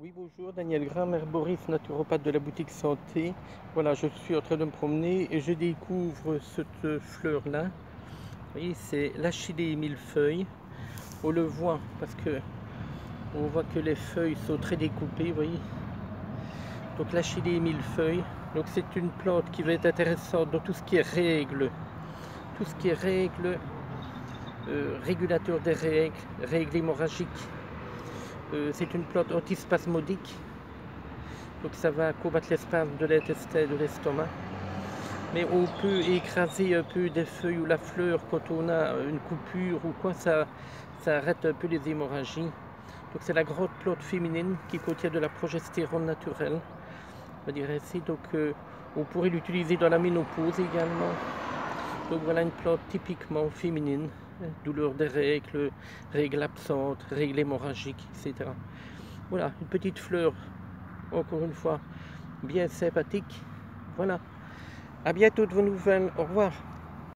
Oui, bonjour, Daniel Gram, herboriste naturopathe de la boutique santé. Voilà, je suis en train de me promener et je découvre cette fleur-là. Vous voyez, c'est l'achillée millefeuille. On le voit parce que on voit que les feuilles sont très découpées, vous voyez. Donc l'achillée millefeuille, donc c'est une plante qui va être intéressante dans tout ce qui est règles, tout ce qui est règles, euh, régulateur des règles, règles hémorragiques euh, c'est une plante antispasmodique. Donc ça va combattre l'espasme de l'intestin et de l'estomac. Mais on peut écraser un peu des feuilles ou la fleur quand on a une coupure ou quoi, ça, ça arrête un peu les hémorragies. Donc c'est la grande plante féminine qui contient de la progestérone naturelle. On va dire ainsi. Donc euh, on pourrait l'utiliser dans la ménopause également. Donc voilà une plante typiquement féminine douleur des règles, règles absentes, règles hémorragiques, etc. Voilà, une petite fleur, encore une fois, bien sympathique. Voilà. À bientôt de vos nouvelles. Au revoir.